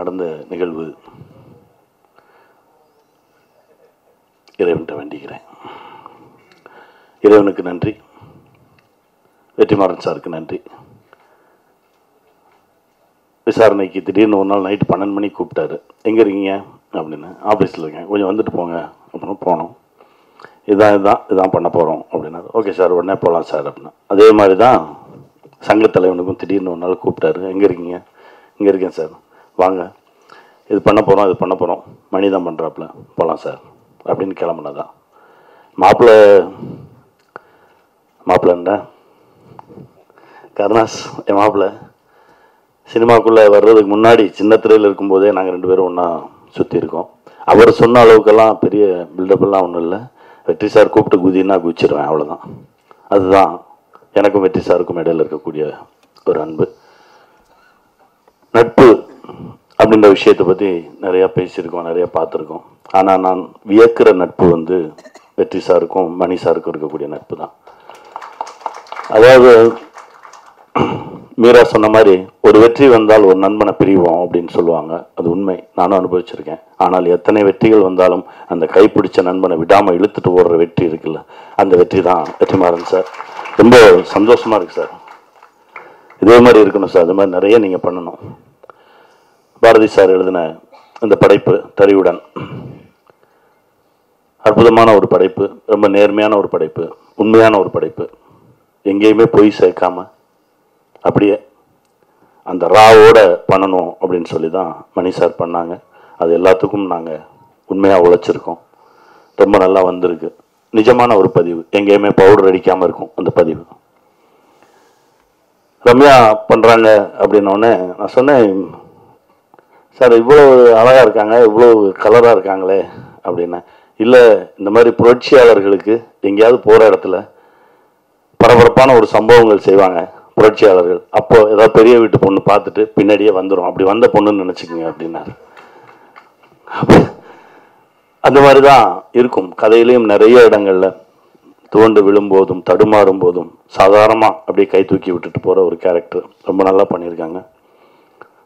நடந்த நிகழ்வு இறைவன்கிட்ட வேண்டிக்கிறேன். இறைவனுக்கு நன்றி. வெற்றிமாறன் சாருக்கு நன்றி. விசாரணைக்கு திடீர்னு ஒரு நாள் நைட்டு பன்னெண்டு மணிக்கு கூப்பிட்டாரு. எங்கே இருக்கீங்க? அப்படின்னு. ஆஃபீஸில் இருக்கேன். கொஞ்சம் வந்துட்டு போங்க. அப்புறம் போனோம். இதான் இதுதான் இதான் பண்ண போகிறோம் அப்படின்னாரு. ஓகே சார் உடனே போகலாம் சார். அப்படின்னா. அதே மாதிரி தான் சங்க தலைவனுக்கும் திடீர்னு ஒரு நாள் கூப்பிட்டாரு. எங்கே இருக்கீங்க? இங்கே இருக்கேன் சார். வாங்க. இது பண்ண போகிறோம் இது பண்ண போகிறோம் மணி தான் பண்ணுறாப்புல போகலாம் சார். அப்படின்னு கிளம்புனதான் மாப்பிள்ளை மாப்பிள்ளண்டா கருணாஸ் என் மாப்பிள்ளை சினிமாக்குள்ளே வர்றதுக்கு முன்னாடி சின்ன திரையில் இருக்கும்போதே நாங்கள் ரெண்டு பேரும் ஒன்றா சுற்றி இருக்கோம். அவர் சொன்ன அளவுக்கெல்லாம் பெரிய பில்டப்லாம் ஒன்றும் இல்லை. வெற்றி சார் கூப்பிட்டு குதின்னா குதிச்சிருவேன் அவ்வளோதான் அதுதான் எனக்கும் வெற்றி சாருக்கும் இடையில் இருக்கக்கூடிய ஒரு அன்பு நட்பு இந்த விஷயத்தை பற்றி நிறையா பேசியிருக்கோம் நிறையா பார்த்துருக்கோம். ஆனால் நான் வியக்கிற நட்பு வந்து வெற்றி சாருக்கும் மணி சாருக்கும் இருக்கக்கூடிய நட்பு தான். அதாவது மீரா சொன்ன மாதிரி ஒரு வெற்றி வந்தால் ஒரு நண்பனை பிரிவோம் அப்படின்னு சொல்லுவாங்க. அது உண்மை. நானும் அனுபவிச்சிருக்கேன். ஆனால் எத்தனை வெற்றிகள் வந்தாலும் அந்த கைப்பிடிச்ச நண்பனை விடாமல் இழுத்துட்டு ஓடுற வெற்றி இருக்குல்ல அந்த வெற்றி தான் வெற்றிமாறன் சார். ரொம்ப சந்தோஷமா இருக்கு சார். இதே மாதிரி இருக்கணும் சார். அது மாதிரி நிறைய நீங்கள் பண்ணணும். பாரதி சார் எழுதின இந்த படைப்பு தறிவுடன் அற்புதமான ஒரு படைப்பு ரொம்ப நேர்மையான ஒரு படைப்பு உண்மையான ஒரு படைப்பு. எங்கேயுமே பொய் சேர்க்காம அப்படியே அந்த ராவோட பண்ணணும் அப்படின்னு சொல்லி தான் மணி சார் பண்ணாங்க. அது எல்லாத்துக்கும் நாங்கள் உண்மையாக உழைச்சிருக்கோம். ரொம்ப நல்லா வந்திருக்கு. நிஜமான ஒரு பதிவு. எங்கேயுமே பவுடர் அடிக்காமல் இருக்கும் அந்த பதிவு. ரம்யா பண்ணுறாங்க அப்படின்னோடனே நான் சொன்னேன் சார் இவ்வளோ அழகாக இருக்காங்க இவ்வளோ கலராக இருக்காங்களே அப்படின்னா இல்லை இந்த மாதிரி புரட்சியாளர்களுக்கு எங்கேயாவது போகிற இடத்துல பரபரப்பான ஒரு சம்பவங்கள் செய்வாங்க புரட்சியாளர்கள். அப்போ ஏதாவது பெரிய வீட்டு பொண்ணு பார்த்துட்டு பின்னாடியே வந்துடும் அப்படி வந்த பொண்ணுன்னு நினச்சிக்கோங்க அப்படின்னாரு. அந்த மாதிரி தான் இருக்கும். கதையிலையும் நிறைய இடங்களில் துவண்டு விழும்போதும் தடுமாறும் போதும் சாதாரணமாக அப்படியே கை தூக்கி விட்டுட்டு போகிற ஒரு கேரக்டர் ரொம்ப நல்லா பண்ணியிருக்காங்க.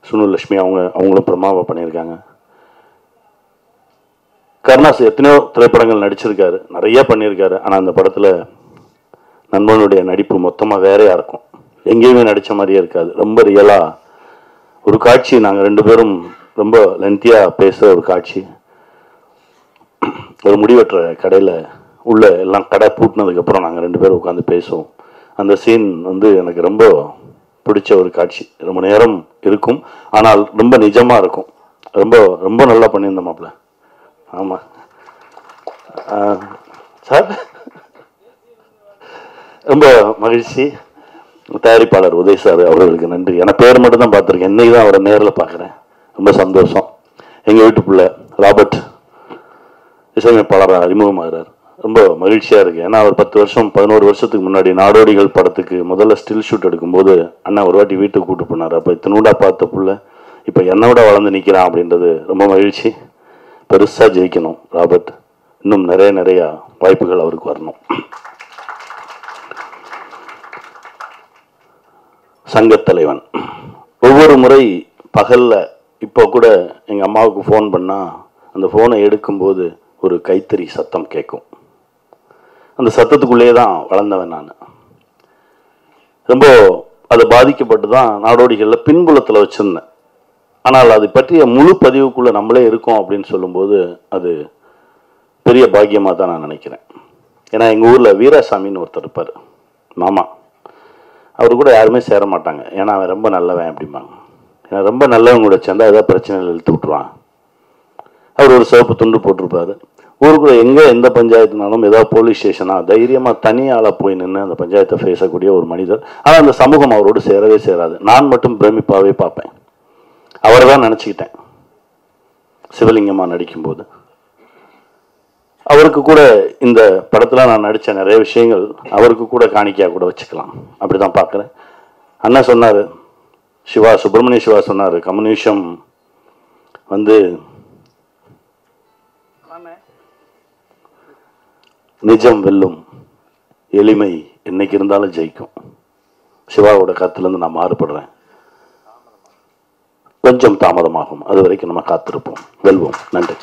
சுனு லட்சுமி அவங்க அவங்களும் பிரமாவா பண்ணியிருக்காங்க. கருணாஸ் எத்தனையோ திரைப்படங்கள் நடிச்சிருக்காரு நிறைய பண்ணியிருக்காரு. ஆனால் அந்த படத்தில் நண்பனுடைய நடிப்பு மொத்தமாக வேறையாக இருக்கும் எங்கேயுமே நடித்த மாதிரியே இருக்காது. ரொம்ப ரியலாக ஒரு காட்சி நாங்கள் ரெண்டு பேரும் ரொம்ப லென்த்தியாக பேசுகிற ஒரு காட்சி. ஒரு முடிவற்ற கடையில் உள்ள எல்லாம் கடை பூட்டினதுக்கப்புறம் நாங்கள் ரெண்டு பேரும் உட்காந்து பேசுவோம். அந்த சீன் வந்து எனக்கு ரொம்ப பிடிச்ச ஒரு காட்சி. ரொம்ப நேரம் இருக்கும். ஆனால் ரொம்ப நிஜமாக இருக்கும். ரொம்ப ரொம்ப நல்லா பண்ணியிருந்தோம் மாப்பிள்ள. ஆமாம் சார்? ரொம்ப மகிழ்ச்சி. தயாரிப்பாளர் உதய் சார் அவர்களுக்கு நன்றி. ஏன்னா பேர் மட்டும் தான் பார்த்துருக்கேன். இன்னைக்கு தான் அவரை நேரில் பார்க்குறேன். ரொம்ப சந்தோஷம். எங்கள் வீட்டு பிள்ளை ராபர்ட் இசையமைப்பாளராக அறிமுகமாகிறார். ரொம்ப மகிழ்ச்சியாக இருக்குது ஏன்னா அவர் பத்து வருஷம் பதினோரு வருஷத்துக்கு முன்னாடி நாடோடிகள் படத்துக்கு முதல்ல ஸ்டில் ஷூட் எடுக்கும்போது அண்ணா ஒரு வாட்டி வீட்டுக்கு கூப்பிட்டு போனார். அப்போ இத்தனூடா பார்த்த புள்ள இப்போ என்னோட வளர்ந்து நிற்கிறான் அப்படின்றது ரொம்ப மகிழ்ச்சி. பெருசாக ஜெயிக்கணும் ராபர்ட். இன்னும் நிறைய நிறையா வாய்ப்புகள் அவருக்கு வரணும். சங்கத்தலைவன். ஒவ்வொரு முறை பகலில் இப்போ கூட எங்கள் அம்மாவுக்கு ஃபோன் பண்ணால் அந்த ஃபோனை எடுக்கும்போது ஒரு கைத்தறி சத்தம் கேட்கும் அந்த சத்தத்துக்குள்ளேயே தான் வளர்ந்தவன் நான். ரொம்ப அது பாதிக்கப்பட்டு தான் நாடோடிகளில் பின்புலத்தில் வச்சுருந்தேன். ஆனால் அது பற்றிய முழு பதிவுக்குள்ளே நம்மளே இருக்கோம் அப்படின்னு சொல்லும்போது அது பெரிய பாக்கியமாக தான் நான் நினைக்கிறேன். ஏன்னா எங்கள் ஊரில் வீராசாமின்னு ஒருத்தர் இருப்பார் மாமா. அவர் கூட யாருமே சேர மாட்டாங்க. ஏன்னா அவன் ரொம்ப நல்லவன் அப்படிம்பாங்க. ஏன்னா ரொம்ப நல்லவங்க கூட சேர்ந்தா ஏதாவது பிரச்சனைகள் இழுத்து விட்ருவான் அவர் ஒரு சிவப்பு துண்டு போட்டிருப்பாரு. ஊருக்குள்ள எங்கே எந்த பஞ்சாயத்துனாலும் ஏதாவது போலீஸ் ஸ்டேஷனா தைரியமாக தனி ஆளாக போய் நின்று அந்த பஞ்சாயத்தை பேசக்கூடிய ஒரு மனிதர். ஆனால் அந்த சமூகம் அவரோடு சேரவே சேராது. நான் மட்டும் பிரமிப்பாகவே பார்ப்பேன். அவரை தான் நினச்சிக்கிட்டேன். சிவலிங்கமாக நடிக்கும்போது. அவருக்கு கூட இந்த படத்தில் நான் நடித்த நிறைய விஷயங்கள் அவருக்கு கூட காணிக்கையாக கூட வச்சுக்கலாம். அப்படி தான் பார்க்குறேன். அண்ணன் சொன்னார் சிவா சுப்பிரமணிய சிவா சொன்னார் கம்யூனிஷம் வந்து நிஜம் வெல்லும் எளிமை என்னைக்கு இருந்தாலும் ஜெயிக்கும். சிவாவோட கருத்துலேருந்து நான் மாறுபடுறேன். கொஞ்சம் தாமதமாகும். அது வரைக்கும் நம்ம காத்திருப்போம். வெல்வோம். நன்றி.